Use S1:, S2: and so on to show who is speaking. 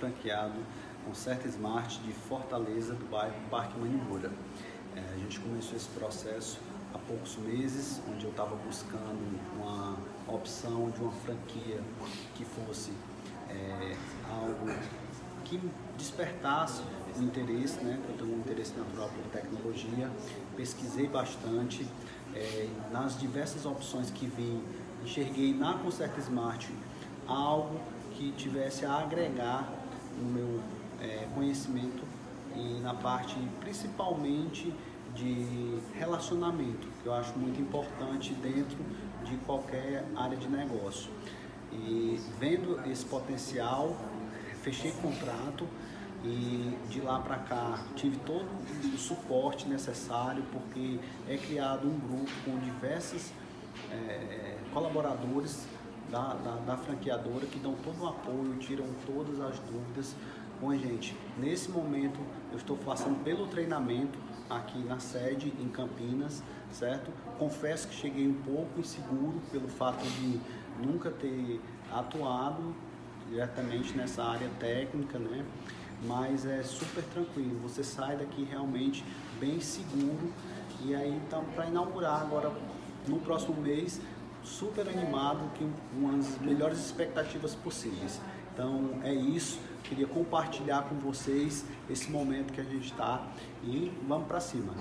S1: franqueado com certa Smart de Fortaleza, do bairro Parque Manibura. É, a gente começou esse processo há poucos meses, onde eu estava buscando uma opção de uma franquia que fosse é, algo que despertasse o interesse, né? Eu tenho um interesse natural por tecnologia, pesquisei bastante é, nas diversas opções que vi, enxerguei na Concerta Smart algo que tivesse a agregar no meu é, conhecimento e na parte principalmente de relacionamento, que eu acho muito importante dentro de qualquer área de negócio. E vendo esse potencial, fechei contrato e de lá para cá tive todo o suporte necessário porque é criado um grupo com diversos é, colaboradores da, da, da, franqueadora que dão todo o apoio, tiram todas as dúvidas. Bom, gente, nesse momento eu estou passando pelo treinamento aqui na sede em Campinas, certo? Confesso que cheguei um pouco inseguro pelo fato de nunca ter atuado diretamente nessa área técnica, né? Mas é super tranquilo, você sai daqui realmente bem seguro e aí estamos para inaugurar agora no próximo mês super animado, que uma das melhores expectativas possíveis. Então é isso, queria compartilhar com vocês esse momento que a gente está e vamos para cima.